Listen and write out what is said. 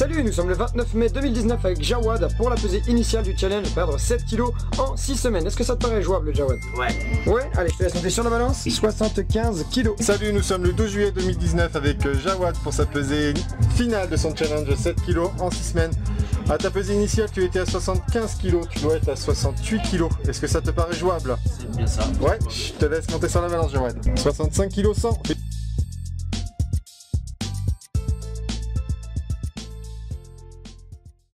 Salut, nous sommes le 29 mai 2019 avec Jawad pour la pesée initiale du challenge perdre 7 kilos en 6 semaines. Est-ce que ça te paraît jouable Jawad? Ouais. Ouais, allez, je te laisse monter sur la balance. 75 kilos. Salut, nous sommes le 12 juillet 2019 avec euh, Jawad pour sa pesée finale de son challenge 7 kg en 6 semaines. À ta pesée initiale, tu étais à 75 kg, tu dois être à 68 kg. Est-ce que ça te paraît jouable? C'est bien ça. Ouais, je te laisse monter sur la balance, Jawad. 65 kg 100.